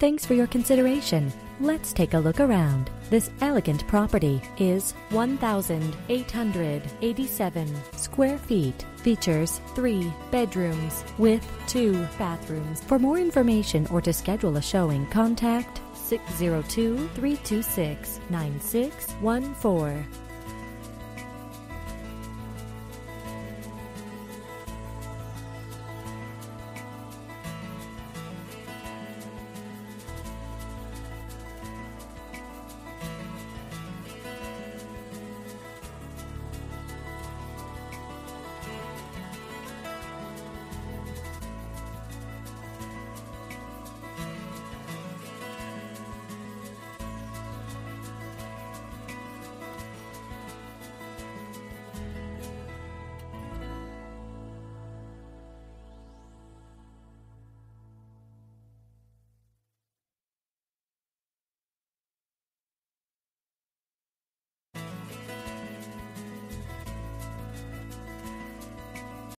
Thanks for your consideration. Let's take a look around. This elegant property is 1,887 square feet. Features three bedrooms with two bathrooms. For more information or to schedule a showing, contact 602 326 9614.